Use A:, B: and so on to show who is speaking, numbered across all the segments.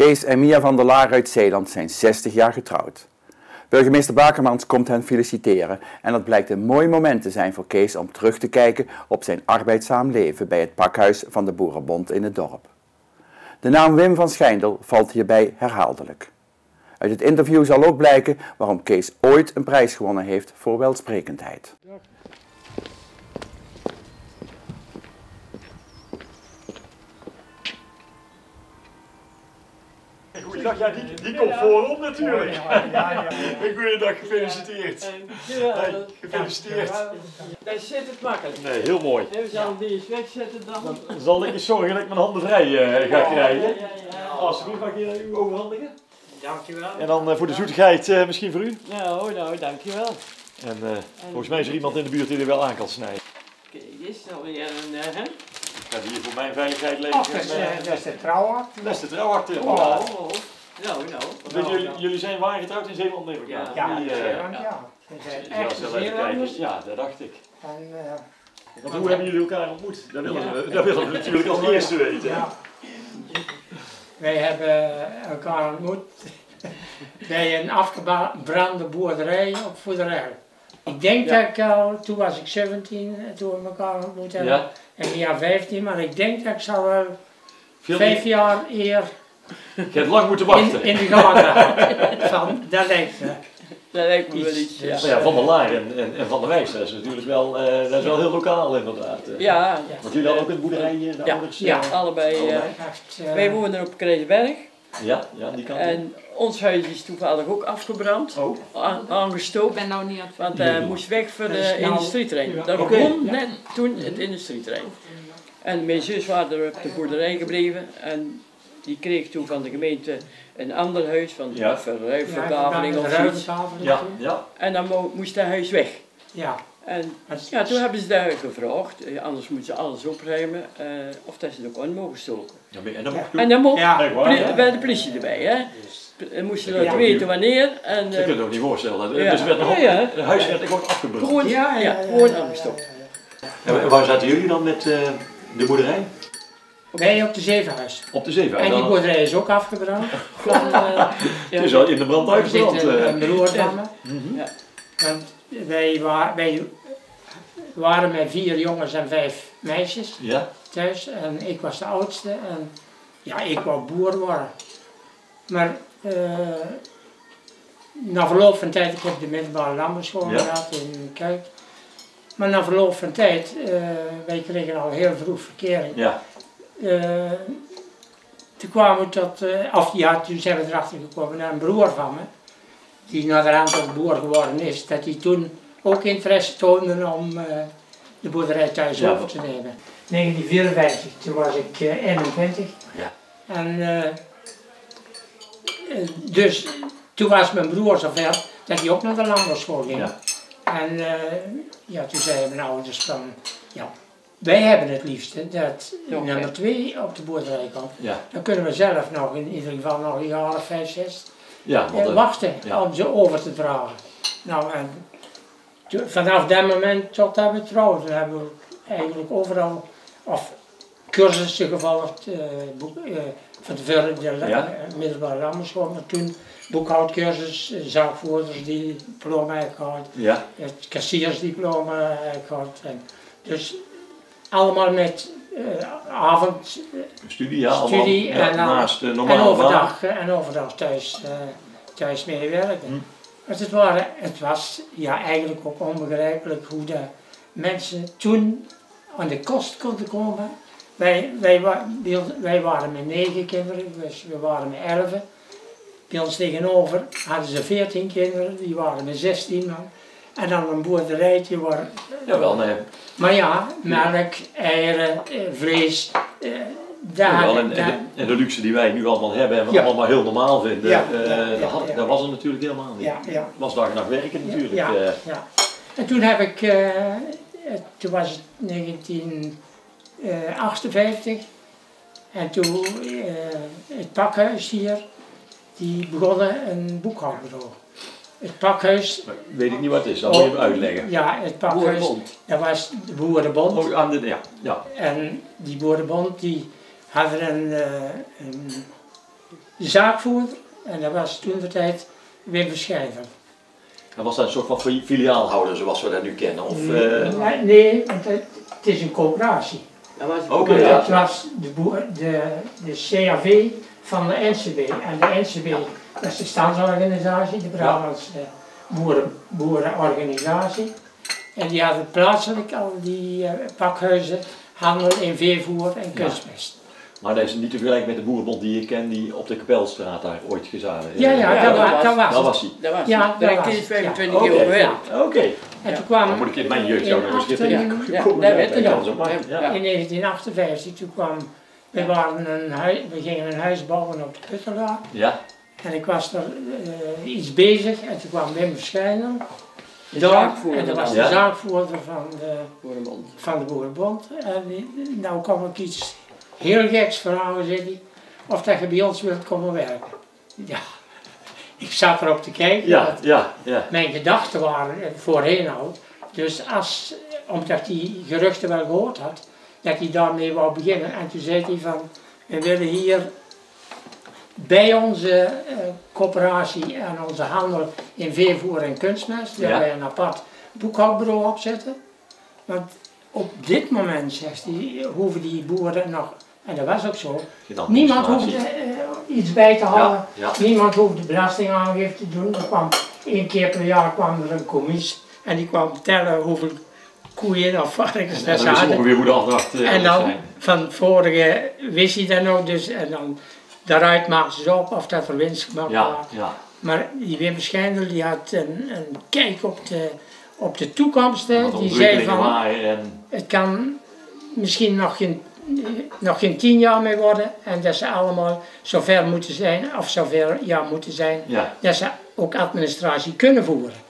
A: Kees en Mia van der Laar uit Zeeland zijn 60 jaar getrouwd. Burgemeester Bakermans komt hen feliciteren en dat blijkt een mooi moment te zijn voor Kees om terug te kijken op zijn arbeidzaam leven bij het pakhuis van de Boerenbond in het dorp. De naam Wim van Schijndel valt hierbij herhaaldelijk. Uit het interview zal ook blijken waarom Kees ooit een prijs gewonnen heeft voor welsprekendheid.
B: Goeiedag, ja, die, die komt voorop natuurlijk. Goeiedag, gefeliciteerd. Hey, gefeliciteerd.
C: Daar zit het makkelijk.
B: Nee, heel mooi.
C: We zullen die eens wegzetten dan.
B: Dan zal ik eens zorgen dat ik mijn handen vrij eh, ga krijgen.
C: Ja, ja, ja.
B: Alsjeblieft, mag ik hier u overhandigen?
C: Dankjewel.
B: En dan eh, voor de zoetigheid eh, misschien voor u.
C: Nou, nou, dankjewel.
B: En eh, volgens mij is er iemand in de buurt die er wel aan kan snijden.
C: Kijk eens, alweer een, eh,
B: ga hier voor mijn veiligheid leven.
D: Ach, dat is, eh, dat is de.
B: Dat is de.
C: Oh, oh, oh. Nou, nou.
B: Jullie, jullie zijn waar getrouwd in Zeeland, neem ik
C: Ja.
B: aan.
D: Ja,
B: Die, eh,
D: ja. We zijn
B: ja,
D: echt Zeelanders.
B: Ja, dat dacht ik.
D: En, eh,
B: Want hoe hebben jullie elkaar ontmoet? Dat willen,
D: Ja.
B: we, dat willen we natuurlijk als eerste weten.
D: ja. Wij hebben elkaar ontmoet bij een afgebrande boerderij op Voederij. Ik denk
B: Ja.
D: dat ik al, toen was ik 17, eh, toen we elkaar ontmoet hebben.
B: Ja.
D: En jaar 15, maar ik denk dat ik zal wel
B: Veel
D: vijf jaar eer
B: Je hebt lang moeten wachten.
D: in, in de gaten van, dat lijkt me.
C: Dat lijkt me wel
D: Iets,
C: iets, ja.
D: dus-
B: ja, Van der Laar en, en, en Van der Wijs, dat is natuurlijk wel, eh, dat is wel heel lokaal inderdaad. eh.
C: Ja,
B: Want jullie hadden ook een boerderij, eh, de
C: Ja.
B: ouders?
D: Ja.
B: eh,
C: allebei. eh,
D: eh,
C: wij wonen op Kreesberg
B: ja, ja, die kant. op.
C: en ons huis is toevallig ook afgebrand,
B: Oh,
C: aan-
E: Ik
C: aangestookt.
E: ben nou niet aan het
C: Want hij moest weg voor de
D: nou-
C: industrieterrein.
D: Ja.
C: Dat begon net toen het industrieterrein. En mijn zus waren er op de boerderij gebleven en die kreeg toen van de gemeente een ander huis van
B: Ja.
C: verruilverkaveling
D: ja,
C: of
D: de
C: zoiets.
B: ja, ja.
C: En dan mo- moest dat huis weg.
D: Ja.
C: En
D: Het-
C: ja, toen hebben ze daar gevraagd, eh, anders moeten ze alles opruimen, eh, of dat ze er ook aan mogen stoken.
B: Ja, En dan mocht
C: En dan mocht
D: Ja.
B: Waar,
C: poli- bij de politie erbij, hè. En moesten ze
D: Ja.
C: weten wanneer en
B: Je
C: eh,
B: kunt het ook niet voorstellen.
C: Ja.
B: Dus werd nog,
C: Ja, ja.
B: Het huis werd gewoon afgebrand.
C: gewoon,
D: Ja,
C: ja,
D: ja, ja,
C: gewoon
D: ja, ja,
C: aangestoken.
D: ja,
B: En waar zaten jullie dan met eh, de boerderij?
D: Wij op de Zevenhuis.
B: Op de zeven.
D: En die boerderij is ook afgebrand. Van, eh,
B: Het is al in de brand
D: er zit
B: uitgebrand.
D: een,
B: eh.
D: een broer van me.
C: Ja.
D: Want wij, wa wij waren met vier jongens en vijf meisjes
B: Ja,
D: thuis. En ik was de oudste. En ja, ik wou boer worden. Maar eh, na verloop van tijd, ik heb de middelbare landbouwschool
B: Ja.
D: gehad in Kuik. Maar na verloop van tijd, eh, wij kregen al heel vroeg verkering.
B: ja.
D: Eh, toen kwamen we tot, eh, of ja, toen zijn we erachter gekomen naar een broer van me, die naderhand ook boer geworden is, dat hij toen ook interesse toonde om eh, de boerderij thuis
B: Ja.
D: over te nemen. 1954, toen was ik eh, 21.
B: Ja.
D: En eh, eh, dus toen was mijn broer zover dat hij ook naar de landbouwschool ging.
B: Ja.
D: En eh, ja, toen zeiden mijn ouders van, ja, wij hebben het liefste dat
C: oké.
D: nummer twee op de boerderij komt.
B: Ja,
D: Dan kunnen we zelf nog in ieder geval nog een jaar of vijf, zes
B: ja,
D: eh,
B: want, eh,
D: wachten
B: ja.
D: om ze over te dragen. Nou, en vanaf dat moment tot dat we trouwden, hebben we eigenlijk overal of cursussen gevolgd, eh, boek, eh, van tevoren de
B: Ja.
D: eh, middelbare landbouwschool, maar toen boekhoudcursus, eh, zaakvoerders die diploma heb gehad,
B: ja,
D: het kassiersdiploma heb gehad. En dus allemaal met eh, avond
B: studie, ja, allemaal,
D: Studie
B: ja,
D: en
B: naast de
D: en
B: normale baan.
D: overdag, eh, en overdag thuis, eh, thuis meewerken.
B: Hm.
D: Dus het, waren, het was ja, eigenlijk ook onbegrijpelijk hoe de mensen toen aan de kost konden komen. Wij, wij, wij waren met negen kinderen, dus we waren met elf. Bij ons tegenover hadden ze veertien kinderen, die waren met zestien man. En dan een boerderijtje waar...
B: Jawel, nee.
D: Maar ja, melk, eieren, eh, vlees, eh, daar,
B: Jawel, en, en, de, en de luxe die wij nu allemaal hebben en we
D: Ja.
B: allemaal heel normaal vinden,
D: Ja,
B: eh, dat, had-
D: ja.
B: dat was er natuurlijk helemaal niet.
D: ja, ja.
B: Het was dag en nacht werken natuurlijk.
D: Ja, ja. En toen heb ik, eh, toen was het 1958 en toen het pakhuis hier, die begonnen een boekhoudbureau. Het pakhuis,
B: Maar weet ik niet wat het is, dat moet je even uitleggen.
D: ja, het pakhuis,
C: Boerenbond.
D: dat was de Boerenbond.
B: Oh, aan de, ja, ja,
D: En die Boerenbond die hadden een, eh, een zaakvoerder en dat was toen de tijd Wim Verschijver.
B: En was dat een soort van fi- filiaalhouder zoals we dat nu kennen? Of, eh,
D: Nee, nee, want het, het is een coöperatie.
C: Dat was
B: ja.
D: Het was de, boer, de, de CAV van de NCB. En de NCB, dat is de standsorganisatie, de Brabantse boeren, boerenorganisatie. En die hadden plaatselijk al die eh, pakhuizen, handel in veevoer en kunstmest.
B: maar dat is niet te vergelijken met de boerenbond die ik ken, die op de Kapelstraat daar ooit gezaten
D: Ja, ja,
C: Ja,
D: dat,
C: dat
D: wa-
C: was-
D: dat was
B: Dat was hij.
C: Dat was
D: Ja.
C: Daar
D: dat
C: heb
D: was
C: ik
D: het,
C: 25
B: ja.
C: keer over
B: Oké.
C: gewerkt.
B: Oké.
D: En toen kwam
B: Dan moet ik in mijn jeugd jou nog eens even
D: 18
C: Ja, dat weet ik
D: in 1958, toen kwam, we, waren een huis, we gingen een huis bouwen op de Putterlaar.
B: Ja.
D: En ik was er eh, iets bezig en toen kwam Wim Verschijner.
C: De
D: Daar, En dat was de
B: Ja.
D: zaakvoerder van de,
C: Boerenbond.
D: van de Boerenbond. En nou kwam ik iets heel geks verhalen, zei hij. Of dat je bij ons wilt komen werken. Ja, ik zat erop te kijken.
B: Ja, ja, ja.
D: Mijn gedachten waren voorheen al. Dus als, omdat hij geruchten wel gehoord had, dat hij daarmee wou beginnen. En toen zei hij van, we willen hier bij onze eh, coöperatie en onze handel in veevoer en kunstmest, willen
B: Ja.
D: wij een apart boekhoudbureau opzetten. Want op dit moment, zegt hij, hoeven die boeren nog, en dat was ook zo, niemand hoefde eh, iets bij te houden.
B: Ja, ja.
D: Niemand hoefde belastingaangifte te doen. Er kwam één keer per jaar kwam er een commissie en die kwam tellen hoeveel koeien of varkens
B: En
D: dat ze
B: dan wist je
D: hadden.
B: ongeveer hoe de afdracht eh,
D: En dan van vorige wist hij dan ook dus en dan daaruit maakten ze op of dat er winst gemaakt
B: Ja,
D: was.
B: ja.
D: Maar die Wim Schijndel die had een, een kijk op de, op de toekomst. Die zei van
B: en
D: het kan misschien nog geen, nog geen tien jaar mee worden en dat ze allemaal zover moeten zijn, of zover ja, moeten zijn,
B: ja.
D: dat ze ook administratie kunnen voeren.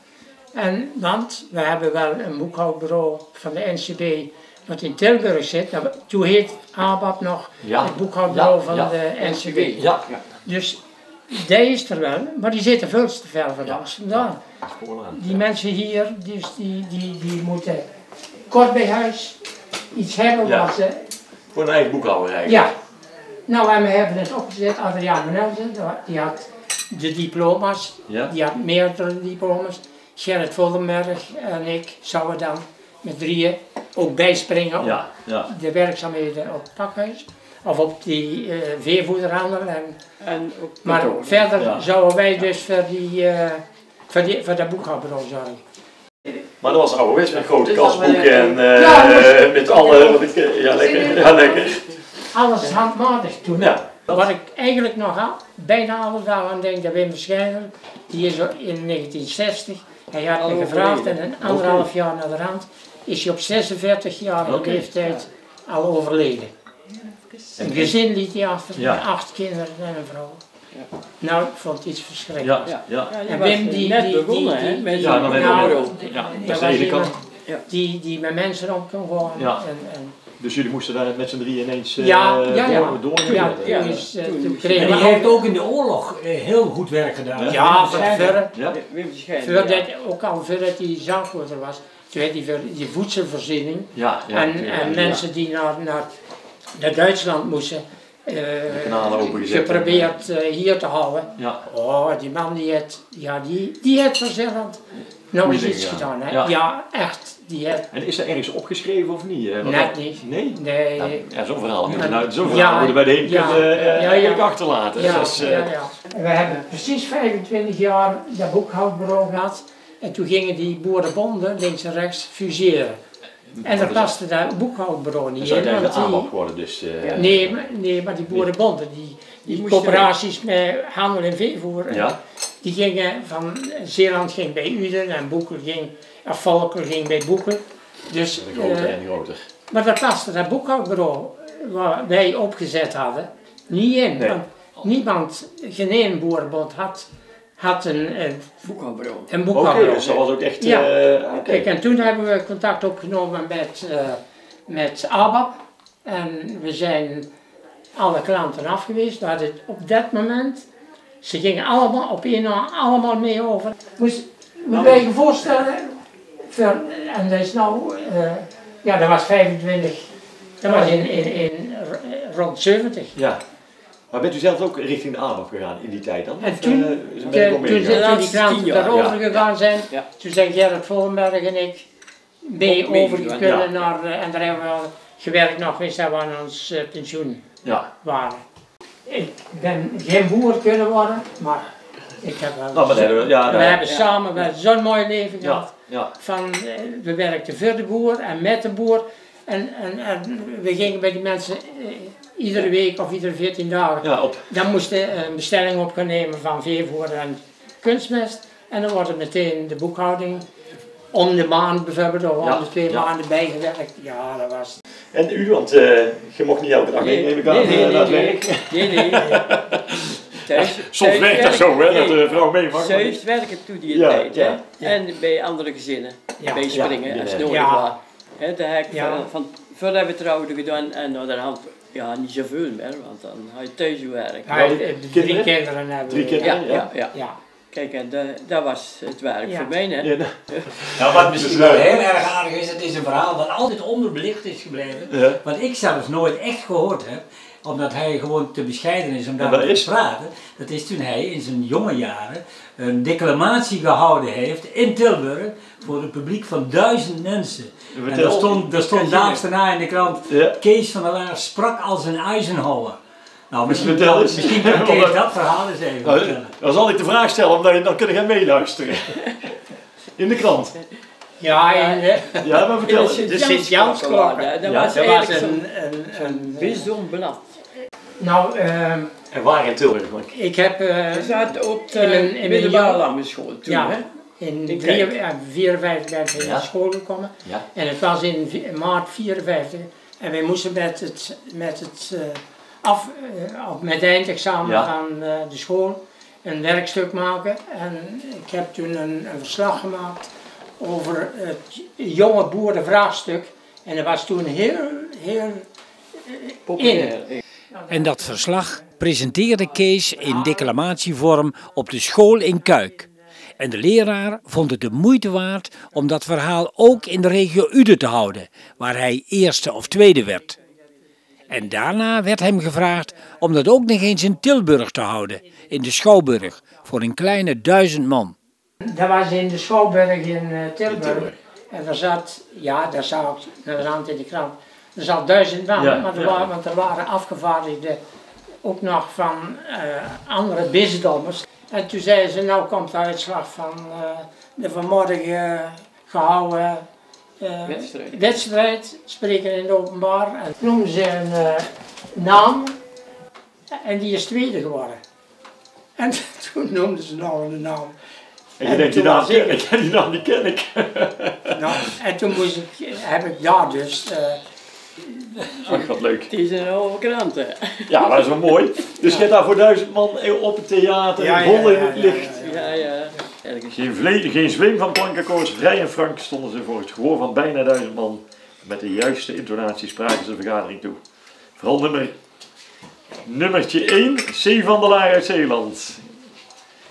D: En, want we hebben wel een boekhoudbureau van de NCB wat in Tilburg zit, dat, toen heet ABAP nog
B: Ja.
D: het boekhoudbureau van de NCB.
B: Ja,
D: Dus die is er wel, maar die zitten veel te ver van ons vandaan. Die mensen hier, dus die, die, die moeten kort bij huis iets hebben
B: Ja.
D: wat ze...
B: Voor een eigen boekhouder eigenlijk.
D: Ja. Nou, en we hebben het opgezet, Adriaan Menelsen, die had de diploma's,
B: Ja.
D: die had meerdere diploma's. Gerrit Vollenberg en ik zouden dan met drieën ook bijspringen op
B: Ja, ja.
D: de werkzaamheden op het pakhuis. Of op die eh veevoederhandel. En,
C: En ook
D: maar verder
B: Ja.
D: zouden wij dus voor, die, eh, voor, die, voor dat boekhoudbureau zorgen.
B: Maar dat was ouderwets met grote
C: Dus
B: kasboeken
C: we-
B: en eh,
D: Ja, moest-
B: met alle... wat ik- Ja, lekker. Ja, lekker.
D: Alles handmatig toen.
B: Ja.
D: Wat ik eigenlijk nog al, bijna alle dagen aan denk, dat Wim Verschijner, die is in 1960, hij had me
C: Al
D: gevraagd en een anderhalf jaar naar de rand is hij op 46-jarige
B: Oké.
D: leeftijd al overleden. Een gezin liet hij achter,
B: Ja.
D: acht kinderen en een vrouw.
C: Ja.
D: Nou, ik vond het iets verschrikkelijks.
B: Ja,
C: Ja.
D: En Wim,
C: eh,
D: die-
C: net
D: die-
C: begonnen,
D: die-
C: hè,
D: die-
C: met
B: Ja,
D: dat
B: dat
D: was iemand. Die, die met mensen om kon gaan.
B: Ja.
D: En, en,
B: Dus jullie moesten daar met z'n drieën ineens eh
D: Ja, ja, ja.
B: door, door
D: ja, eh,
C: toen
D: we
F: die heeft
D: ook-
F: ook in de oorlog eh, heel goed werk gedaan.
D: Ja, voor verre.
B: Ja,
C: Verschijnen,
D: Voordat,
C: ja.
D: ook al voordat hij zaakvoerder was, hij voor die voedselvoorziening.
B: ja, ja.
D: en
B: ja,
D: en
B: ja.
D: mensen die naar, naar, naar Duitsland moesten, eh,
B: opengezet.
D: geprobeerd eh, hier te houden.
B: Ja,
D: Oh, die man die heeft, ja, die, die heeft Zeeland nog eens iets
B: ja.
D: gedaan. Hè?
B: Ja.
D: Ja. echt. Die heeft,
B: en is er ergens opgeschreven of niet? eh,
D: Net
B: dat-
D: niet.
B: Nee?
D: nee,
B: Ja, zo'n verhaal moet je
D: Ja.
B: nou, zo'n
D: Ja,
B: verhaal moeten bij de heen
D: ja,
B: kunnen eh, eigenlijk achterlaten.
D: Ja,
B: Dat is, eh,
D: ja, ja. En we hebben precies 25 jaar dat boekhoudbureau gehad. En toen gingen die boerenbonden links en rechts fuseren. En daar paste dat boekhoudbureau
B: Dat
D: niet in.
B: de
D: die,
B: aanbod geworden. Dus, eh,
D: nee, maar, nee, maar die boerenbonden, die, die coöperaties met handel en veevoer,
B: Ja,
D: die gingen van Zeeland ging bij Uden en Boekel ging, of Volkel ging bij Boekel. Dus,
B: de groter
D: eh,
B: en groter.
D: maar daar paste dat boekhoudbureau waar wij opgezet hadden niet in.
B: Nee.
D: Want niemand, geen één boerenbond had, had een, een,
C: Boekhoudbureau.
D: een
B: dus dat was ook echt...
D: Ja.
B: eh.
D: Kijk, en toen hebben we contact opgenomen met, eh met ABAP. En we zijn alle klanten afgewezen. We hadden op dat moment, ze gingen allemaal op één na allemaal mee over. Moest, moet je je voorstellen, voor, en dat is nou, eh, ja dat was 25, dat was in, in, rond 70.
B: Ja, Maar bent u zelf ook richting de ABAP gegaan in die tijd dan?
D: En
B: Of,
D: toen-
B: eh, ben
D: De- toen, toen die
C: laatste
D: kranten daarover
B: ja.
D: gegaan zijn,
C: Ja.
D: toen zijn Gerrit Vollenberg en ik mee overgekomen
B: ja.
D: naar, eh, en daar hebben we al gewerkt nog eens dat we aan ons eh, pensioen
B: Ja,
D: waren. Ik ben geen boer kunnen worden, maar ik heb wel...
B: nou, maar we, ja,
D: we hebben samen wel zo'n mooi leven gehad.
B: ja.
D: Van, we werkten voor de boer en met de boer. En, en, en we gingen bij die mensen iedere week of iedere 14 dagen.
B: ja, op.
D: Dan moesten een bestelling op gaan nemen van veevoer en kunstmest. En dan wordt er meteen de boekhouding om de maand bijvoorbeeld, of
B: Ja,
D: om de twee
B: ja.
D: maanden bijgewerkt. Ja, dat was...
B: En u, want eh, je mocht niet elke dag mee, neem ik aan,
C: nee, nee, nee,
B: werk.
C: Nee, nee. Thuis,
B: Soms werkt dat zo, hè, dat
C: nee,
B: de vrouw mee mag.
C: Thuis werken toen die
B: Ja,
C: tijd, hè.
B: ja.
C: En bij andere gezinnen
D: Ja.
C: bijspringen
B: Ja,
C: als
B: ja.
C: nodig
D: Ja.
C: was. Hè, dat heb ik
D: Ja.
C: van, van, voor hebben we trouwden gedaan en naar de hand, ja, niet zoveel meer, want dan ga je thuis werken.
D: Ja, de drie
B: kinderen?
D: kinderen hebben
B: Drie kinderen?
C: Ja, ja, ja.
D: Ja.
C: Kijk, en dat, dat was het werk
D: Ja.
C: voor mij, hè.
B: Ja, nou,
F: Nou, wat misschien wel heel erg aardig is, het is een verhaal dat altijd onderbelicht is gebleven.
B: ja.
F: Wat ik zelfs nooit echt gehoord heb, omdat hij gewoon te bescheiden is om daarover
B: dat
F: te
B: is?
F: praten. Dat is toen hij in zijn jonge jaren een declamatie gehouden heeft in Tilburg voor een publiek van duizend mensen. En daar stond, daar stond daags daarna in de krant,
B: Ja.
F: Kees van der Laar sprak als een Eisenhower. Nou, misschien,
B: Vertel
F: kan,
B: eens.
F: misschien kan Kees dat verhaal eens even
B: Nou,
F: vertellen.
B: dan zal ik de vraag stellen, omdat je, dan kun je meeluisteren. In de krant.
D: Ja, en,
B: Ja, maar vertel.
D: De Sint-Jansklok.
C: Dat
B: Ja,
C: was
D: dat was
C: eigenlijk
D: een... een, een,
C: bisdomblad.
D: Nou, ehm,
B: En waar in Tilburg?
D: ik heb... eh,
C: We zaten op de
D: In mijn- in mijn
C: middelbare school toen,
D: Ja.
C: hè.
D: In
C: In
D: 1954 ben ik
B: Ja.
D: naar school gekomen.
B: Ja.
D: En het was in maart 54. En wij moesten met het, met het, eh, af, eh, of met eindexamen
B: Ja.
D: van eh, de school een werkstuk maken. En ik heb toen een, een verslag gemaakt over het jonge boerenvraagstuk. En dat was toen heel, heel
C: Populair.
G: En dat verslag presenteerde Kees in declamatievorm op de school in Kuik. En de leraar vond het de moeite waard om dat verhaal ook in de regio Uden te houden, waar hij eerste of tweede werd. En daarna werd hem gevraagd om dat ook nog eens in Tilburg te houden, in de Schouwburg, voor een kleine duizend man.
D: Dat was in de Schouwburg in eh, Tilburg. En er zat, ja, daar zag ik, dat was in de krant, er zat duizend man,
B: Ja,
D: maar er
B: ja.
D: waren, want er waren afgevaardigden ook nog van eh, andere bisdommers. En toen zeiden ze, nou komt de uitslag van eh, de vanmorgen gehouden eh,
C: Wedstrijd.
D: wedstrijd, spreken in het openbaar. En toen noemden ze een eh, naam en die is tweede geworden. En toen noemden ze nog een naam.
B: En je
D: En
B: denkt, die naam
D: ik-
B: ik, die naam die ken ik.
D: Nou, en toen moest ik, heb ik daar dus, eh,
B: Ach, wat leuk.
C: Het is een oude krant, hè.
B: Ja, dat is wel mooi. Dus je hebt daar voor duizend man op het theater,
D: Ja, ja,
B: vol in het
D: ja,
B: licht.
C: Ja, ja.
B: Geen, vle- geen zweem van plankenkoers, vrij en frank stonden ze voor het gehoor van bijna duizend man. Met de juiste intonatie spraken ze de vergadering toe. Vooral nummer, nummertje 1, C. van der Laar uit Zeeland.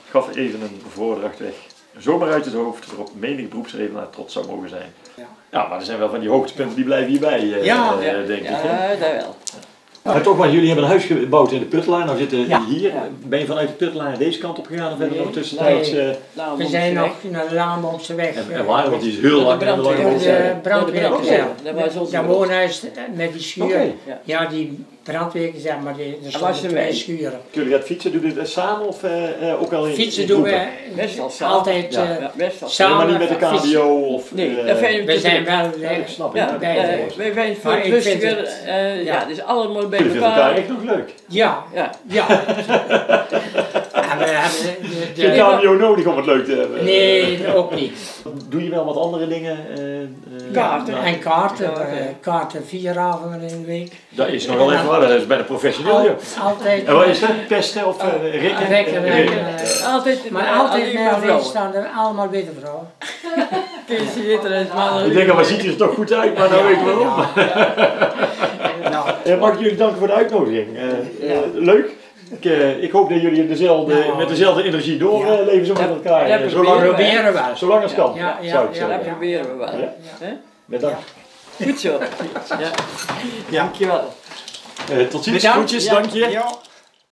B: Gaf even een voordracht weg. Zomaar uit het hoofd, waarop menig beroepsredenaar trots zou mogen zijn.
D: Ja.
B: Ja, maar er zijn wel van die hoogtepunten die blijven hierbij, eh,
D: Ja.
B: eh,
C: Ja,
B: denk ik.
C: ja, dat wel.
B: Maar toch, want jullie hebben een huis gebouwd in de Puttelaar. Nou zitten
D: Ja.
B: hier.
C: Ja.
B: Ben je vanuit de Puttelaar deze kant op gegaan of hebben we
C: Nee.
B: nog tussentijds...
C: Nee.
B: eh,
C: Nou,
D: we zijn nog naar de Laanboomse weg.
B: en,
D: eh,
B: en waar? Want die is heel lang.
C: de
B: heel lang
C: brandweer.
D: de
B: eh.
D: brandweer. Ja,
C: dat was ons
D: dat
C: bureau.
D: woonhuis met die schuur.
B: Oké.
C: Ja.
D: Ja, die brandweer, zeg maar, die, er stonden twee schuren.
B: Kun je dat fietsen? Doe je dat samen of eh, eh, ook al in
D: Fietsen
B: in
D: doen we
C: Best wel samen.
D: altijd
B: Ja.
D: eh,
C: Ja, wel.
D: samen.
B: Maar niet met de
D: fietsen.
B: KBO of...
C: Nee,
B: eh,
C: je
D: We
C: te
D: zijn wel
B: Ja,
D: eh,
B: ik snap
C: Ja,
B: het.
D: bij
C: eh,
D: de-
C: wij zijn veel
D: Maar ik vind
C: rustiger.
D: het-
C: eh, ja,
D: ja.
C: het is allemaal bij
B: Jullie vinden elkaar
C: elkaar.
B: echt nog leuk.
D: Ja,
C: Ja.
D: ja. de, de,
B: Geen
D: de-
B: KBO nodig om het leuk te hebben.
D: nee, ook niet.
B: Doe je wel wat andere dingen? eh, eh,
C: Kaarten.
B: nou,
D: En kaarten, eh, kaarten vier avonden in de week.
B: Dat is nog wel even waar, dat is bijna professioneel.
D: Al, altijd.
B: En wat is dat? Pesten of rekken?
D: Rekken, rekken,
B: rekken.
D: eh,
C: Altijd,
D: Maar altijd
C: alleen vrouwen.
D: staan er allemaal witte vrouwen.
C: Kees zit er eens mannen.
B: Ik denk, maar ziet er toch goed uit, maar nou weet ik waarom.
D: Nou,
B: Eh, mag ik jullie danken voor de uitnodiging. Leuk. Ik, eh, ik hoop dat jullie dezelfde,
D: Nou,
B: met dezelfde energie doorleven zo met
C: Ja,
B: elkaar.
C: ja,
B: eh,
C: proberen
B: zolang,
C: we.
D: proberen wel.
B: zolang als kan,
D: Ja, ja,
B: zou ik
D: ja,
C: Dat
B: zeggen.
C: proberen we wel.
B: Ja.
C: Hè?
B: Met dank.
C: Goed zo. Ja. Dankjewel.
B: Eh, tot ziens,
D: Bedankt.
B: groetjes,
D: Ja.
B: dank je.
D: Ja.